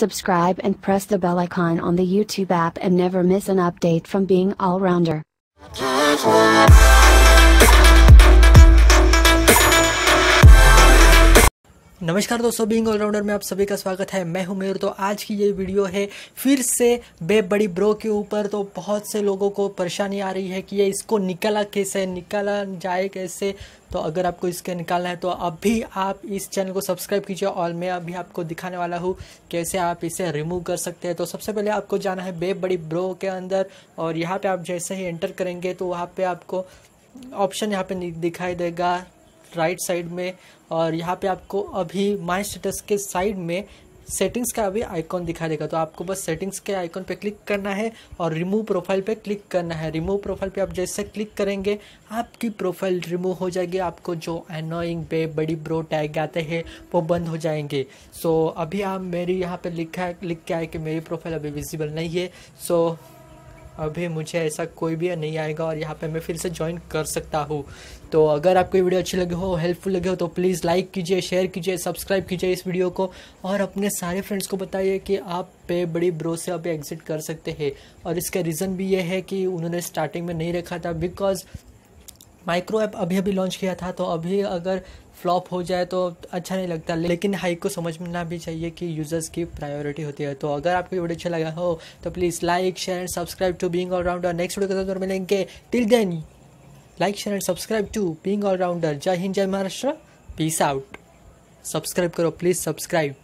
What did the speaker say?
Subscribe and press the bell icon on the YouTube app and never miss an update from Being Allrounder. नमस्कार दोस्तों being allrounder में आप सभी का स्वागत है। मैं हूँ मेयर तो आज की ये वीडियो है फिर से बे बड़ी ब्रो के ऊपर। तो बहुत से लोगों को परेशानी आ रही है कि ये इसको निकाला कैसे, निकाला जाए कैसे? तो अगर आपको इसके निकालना है तो अभी आप इस चैनल को सब्सक्राइब कीजिए और मैं अभी आपको दिखाने वाला हूँ कैसे आप इसे रिमूव कर सकते हैं। तो सबसे पहले आपको जाना है बे बड़ी ब्रो के अंदर और यहाँ पर आप जैसे ही एंटर करेंगे तो वहाँ पर आपको ऑप्शन यहाँ पर दिखाई देगा। राइट साइड में और यहाँ पे आपको अभी माई स्टेटस के साइड में सेटिंग्स का अभी आइकॉन दिखा देगा। तो आपको बस सेटिंग्स के आइकॉन पे क्लिक करना है और रिमूव प्रोफ़ाइल पे क्लिक करना है। रिमूव प्रोफ़ाइल पे आप जैसे क्लिक करेंगे आपकी प्रोफ़ाइल रिमूव हो जाएगी। आपको जो एनोइंग पे बड़ी ब्रो टैग आते हैं वो बंद हो जाएँगे। सो so, अभी आप मेरी यहाँ पे लिखा है लिख के आए कि मेरी प्रोफ़ाइल अभी विजिबल नहीं है। सो so, अभी मुझे ऐसा कोई भी नहीं आएगा और यहाँ पे मैं फिर से ज्वाइन कर सकता हूँ। तो अगर आपको ये वीडियो अच्छी लगे हो हेल्पफुल लगे हो तो प्लीज़ लाइक कीजिए शेयर कीजिए सब्सक्राइब कीजिए इस वीडियो को और अपने सारे फ्रेंड्स को बताइए कि आप पे बड़ी ब्रो से अभी एग्जिट कर सकते हैं। और इसका रीज़न भी ये है कि उन्होंने स्टार्टिंग में नहीं रखा था बिकॉज़ माइक्रो ऐप अभी अभी लॉन्च किया था तो अभी अगर फ्लॉप हो जाए तो अच्छा नहीं लगता। लेकिन हाइक को समझना भी चाहिए कि यूज़र्स की प्रायोरिटी होती है। तो अगर आपको वीडियो अच्छा लगा हो तो please like, share and subscribe to being allrounder. Next video के साथ मिलेंगे। Till then like, share and subscribe to being allrounder. जय हिंद, जय महाराष्ट्र। पीस आउट सब्सक्राइब करो, प्लीज़ सब्सक्राइब।